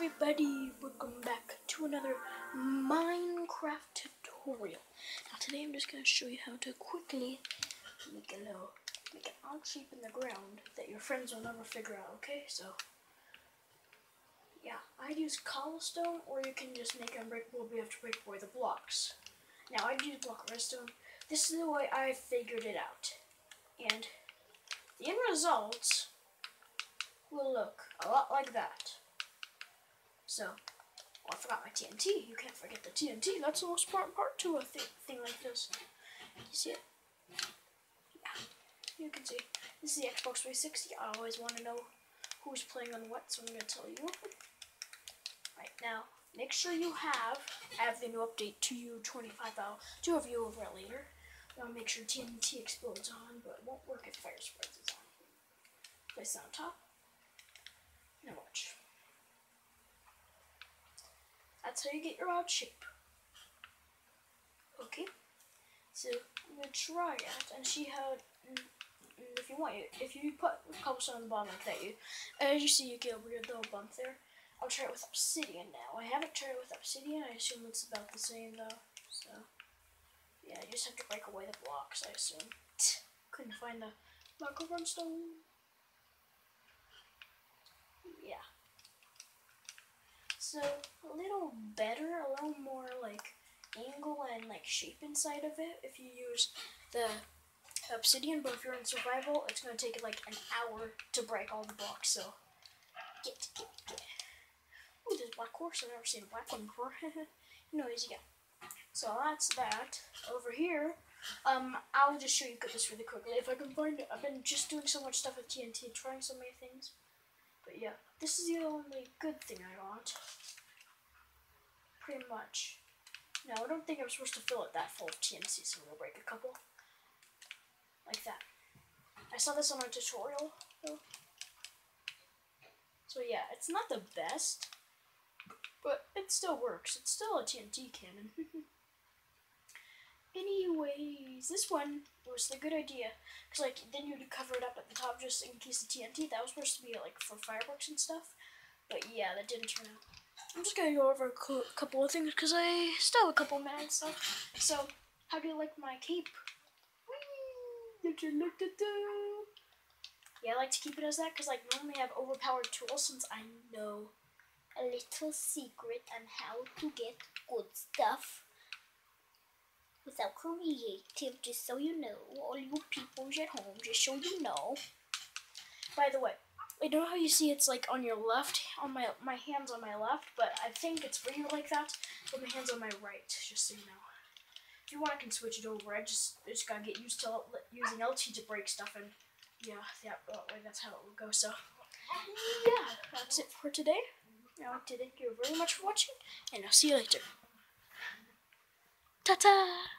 everybody, welcome back to another Minecraft tutorial. Now today I'm just going to show you how to quickly make a little, make an odd shape in the ground that your friends will never figure out, okay? So, yeah, I'd use cobblestone or you can just make but you have to break away the blocks. Now I'd use block redstone. This is the way I figured it out. And the end results will look a lot like that. So, oh, I forgot my TNT. You can't forget the TNT. That's the most important part to a th thing like this. You see it? Yeah, you can see. This is the Xbox 360. I always want to know who's playing on what, so I'm going to tell you. Right now, make sure you have, I have the new update to you 25,000. Two of you over it later. I'll make sure TNT explodes on, but it won't work if fire spreads is on. Place it on top. Now watch. That's how you get your odd shape. Okay, so I'm gonna try it and see how. Mm, mm, if you want, if you put cobblestone on the bottom like that, you as you see, you get a weird little bump there. I'll try it with obsidian now. I haven't tried it with obsidian. I assume it's about the same though. So yeah, you just have to break away the blocks. I assume. Couldn't find the microphone stone. Yeah so better, a little more like angle and like shape inside of it if you use the obsidian, but if you're in survival, it's gonna take like an hour to break all the blocks, so get, get, get. Ooh, there's black horse, I've never seen a black one before. Anyways, yeah. So that's that. Over here, um, I'll just show you this really quickly if I can find it. I've been just doing so much stuff with TNT, trying so many things. But yeah, this is the only good thing I got. Pretty much. Now, I don't think I'm supposed to fill it that full of TNT, so we'll break a couple. Like that. I saw this on a tutorial, though. So yeah, it's not the best, but it still works. It's still a TNT cannon. Anyways, this one was a good idea. Because, like, then you'd cover it up at the top just in case the TNT. That was supposed to be, like, for fireworks and stuff. But, yeah, that didn't turn out. I'm just to go over a couple of things because I still have a couple minutes left. So, how do you like my cape? Yeah, I like to keep it as that because, like, normally I have overpowered tools since I know a little secret on how to get good stuff without creative, just so you know, all you people at home, just so you know. By the way, I don't know how you see it's like on your left, on my my hands on my left, but I think it's you like that, but my hands on my right, just so you know. If you want, I can switch it over. I just I just gotta get used to using LT to break stuff, and yeah, yeah, way that's how it will go. So yeah, that's it for today. I want to thank you very much for watching, and I'll see you later. Ta-ta!